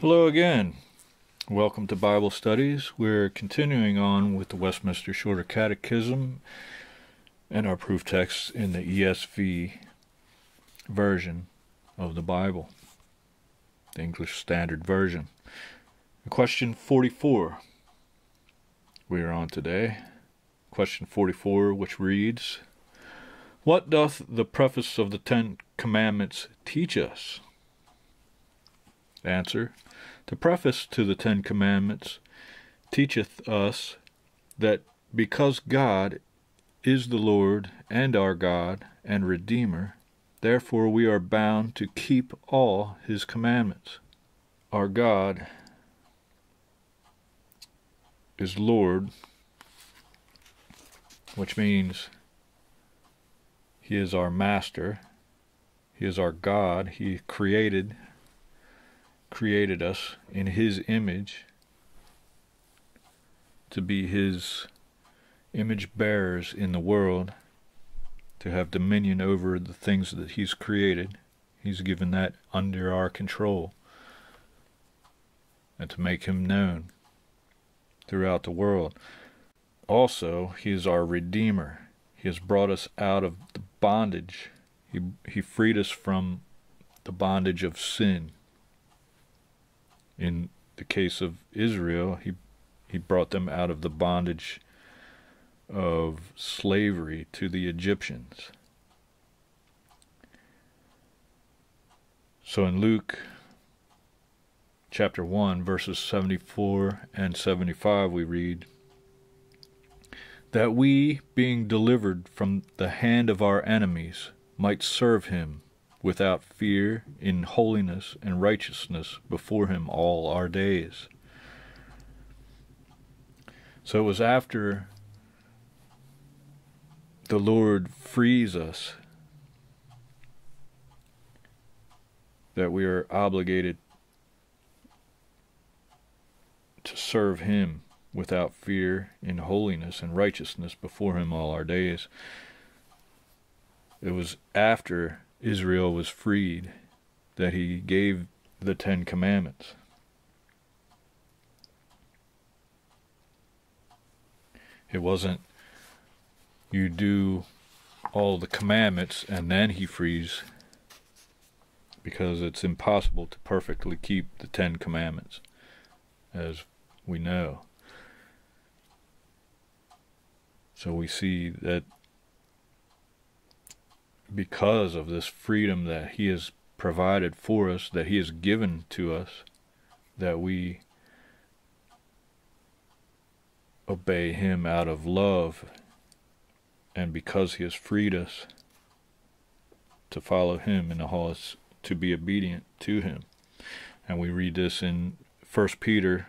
Hello again. Welcome to Bible Studies. We're continuing on with the Westminster Shorter Catechism and our proof texts in the ESV version of the Bible, the English Standard Version. Question 44 we are on today. Question 44, which reads What doth the preface of the Ten Commandments teach us? Answer the preface to the Ten Commandments teacheth us that because God is the Lord and our God and Redeemer, therefore we are bound to keep all his commandments. Our God is Lord, which means he is our master, he is our God, he created created us in His image to be His image bearers in the world, to have dominion over the things that He's created. He's given that under our control, and to make Him known throughout the world. Also, He is our Redeemer. He has brought us out of the bondage. He, he freed us from the bondage of sin in the case of Israel, he he brought them out of the bondage of slavery to the Egyptians. So in Luke chapter 1, verses 74 and 75, we read, That we, being delivered from the hand of our enemies, might serve him without fear in holiness and righteousness before him all our days. So it was after the Lord frees us that we are obligated to serve him without fear in holiness and righteousness before him all our days. It was after Israel was freed, that he gave the Ten Commandments. It wasn't you do all the commandments and then he frees because it's impossible to perfectly keep the Ten Commandments, as we know. So we see that because of this freedom that He has provided for us, that He has given to us, that we obey Him out of love, and because He has freed us to follow Him in the halls, to be obedient to Him. And we read this in 1 Peter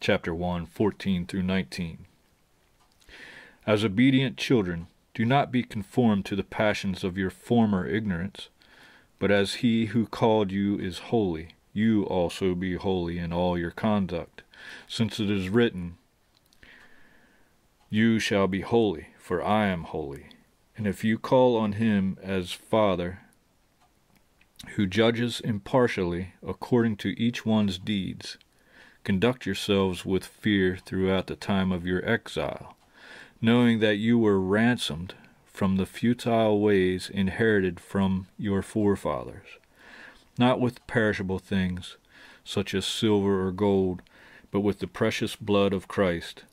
chapter 1, 14 through 19. As obedient children, do not be conformed to the passions of your former ignorance, but as he who called you is holy, you also be holy in all your conduct, since it is written, You shall be holy, for I am holy. And if you call on him as Father, who judges impartially according to each one's deeds, conduct yourselves with fear throughout the time of your exile knowing that you were ransomed from the futile ways inherited from your forefathers, not with perishable things, such as silver or gold, but with the precious blood of Christ,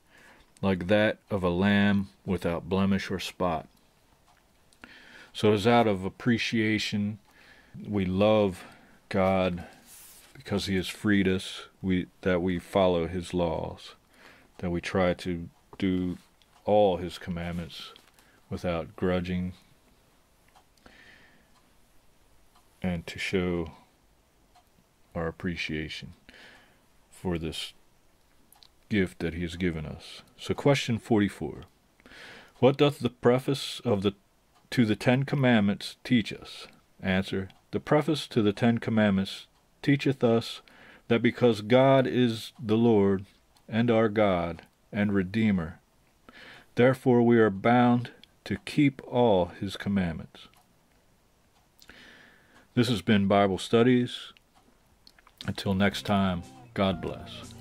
like that of a lamb without blemish or spot. So, as out of appreciation, we love God because He has freed us, we, that we follow His laws, that we try to do all his commandments without grudging and to show our appreciation for this gift that he has given us. So question 44. What doth the preface of the to the 10 commandments teach us? Answer: The preface to the 10 commandments teacheth us that because God is the Lord and our God and Redeemer, Therefore, we are bound to keep all his commandments. This has been Bible Studies. Until next time, God bless.